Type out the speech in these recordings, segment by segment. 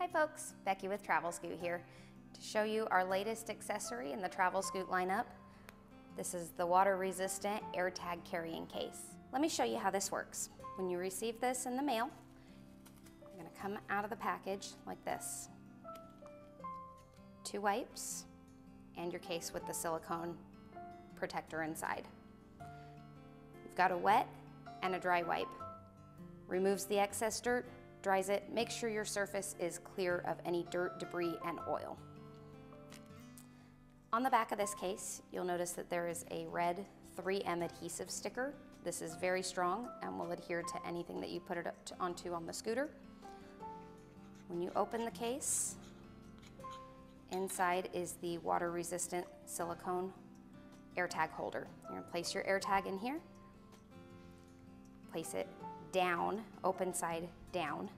Hi folks, Becky with Travel Scoot here to show you our latest accessory in the Travel Scoot lineup. This is the water resistant AirTag carrying case. Let me show you how this works. When you receive this in the mail, you're gonna come out of the package like this. Two wipes and your case with the silicone protector inside. You've got a wet and a dry wipe. Removes the excess dirt, dries it, make sure your surface is clear of any dirt, debris, and oil. On the back of this case, you'll notice that there is a red 3M adhesive sticker. This is very strong and will adhere to anything that you put it to, onto on the scooter. When you open the case, inside is the water resistant silicone AirTag holder. You're gonna place your AirTag in here, place it down, open side down.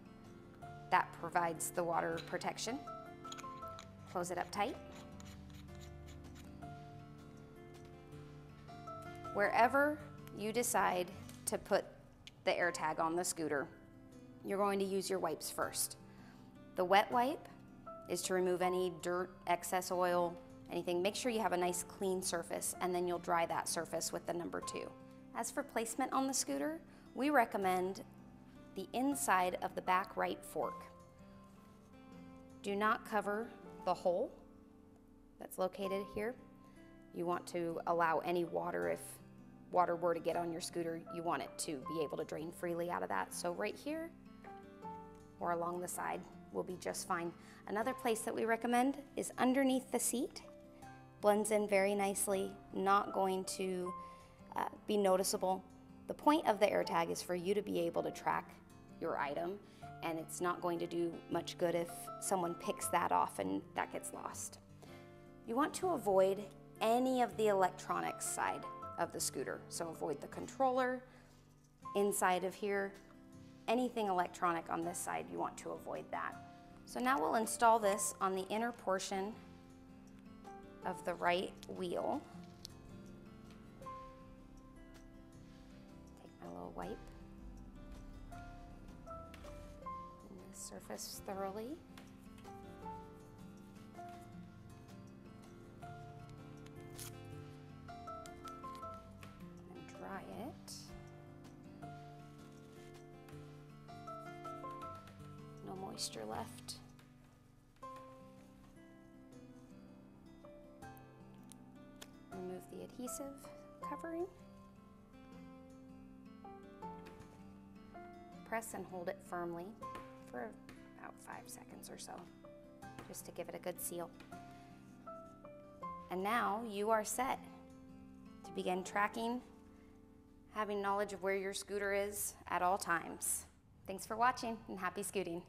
That provides the water protection. Close it up tight. Wherever you decide to put the AirTag on the scooter, you're going to use your wipes first. The wet wipe is to remove any dirt, excess oil, anything. Make sure you have a nice clean surface and then you'll dry that surface with the number two. As for placement on the scooter, we recommend the inside of the back right fork. Do not cover the hole that's located here. You want to allow any water, if water were to get on your scooter, you want it to be able to drain freely out of that. So right here or along the side will be just fine. Another place that we recommend is underneath the seat. Blends in very nicely, not going to uh, be noticeable the point of the AirTag is for you to be able to track your item and it's not going to do much good if someone picks that off and that gets lost. You want to avoid any of the electronics side of the scooter. So avoid the controller, inside of here, anything electronic on this side, you want to avoid that. So now we'll install this on the inner portion of the right wheel. Wipe the surface thoroughly. And dry it. No moisture left. Remove the adhesive covering. Press and hold it firmly for about five seconds or so, just to give it a good seal. And now you are set to begin tracking, having knowledge of where your scooter is at all times. Thanks for watching and happy scooting.